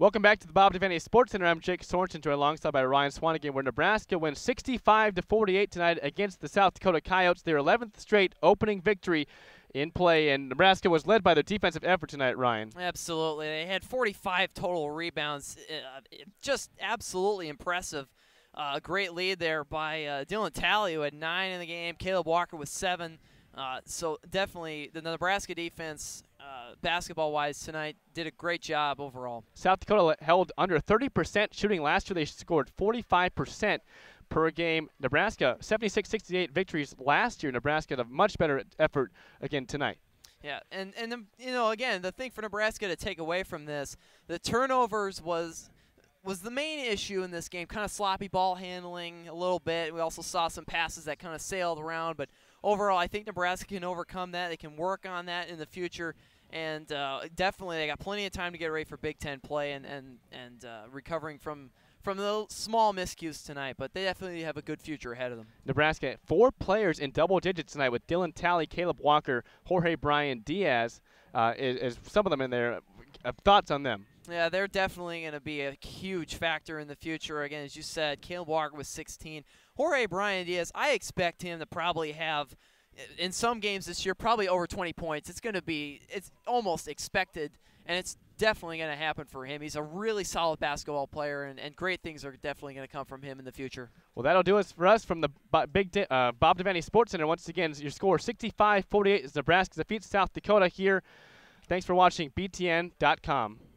Welcome back to the Bob Devaney Sports Center. I'm Jake Sorensen, joined alongside by Ryan Swanigan. Where Nebraska wins 65 to 48 tonight against the South Dakota Coyotes, their 11th straight opening victory in play, and Nebraska was led by their defensive effort tonight. Ryan, absolutely, they had 45 total rebounds, uh, just absolutely impressive. A uh, great lead there by uh, Dylan Talley, who had nine in the game. Caleb Walker with seven. Uh, so definitely the Nebraska defense, basketball-wise tonight, did a great job overall. South Dakota held under 30% shooting last year. They scored 45% per game. Nebraska 76-68 victories last year. Nebraska had a much better effort again tonight. Yeah, and and um, you know again the thing for Nebraska to take away from this, the turnovers was was the main issue in this game. Kind of sloppy ball handling a little bit. We also saw some passes that kind of sailed around, but overall, I think Nebraska can overcome that. They can work on that in the future, and uh, definitely they got plenty of time to get ready for Big Ten play and and and uh, recovering from from the small miscues tonight, but they definitely have a good future ahead of them. Nebraska, four players in double digits tonight with Dylan Talley, Caleb Walker, Jorge Brian Diaz, uh, is, is, some of them in there. Uh, thoughts on them? Yeah, they're definitely going to be a huge factor in the future. Again, as you said, Caleb Walker was 16. Jorge Brian Diaz, I expect him to probably have in some games this year probably over 20 points. It's going to be it's almost expected, and it's definitely going to happen for him. He's a really solid basketball player, and, and great things are definitely going to come from him in the future. Well, that'll do us for us from the Big uh, Bob Devaney Sports Center. Once again, your score 65-48 is Nebraska defeats South Dakota here. Thanks for watching BTN.com.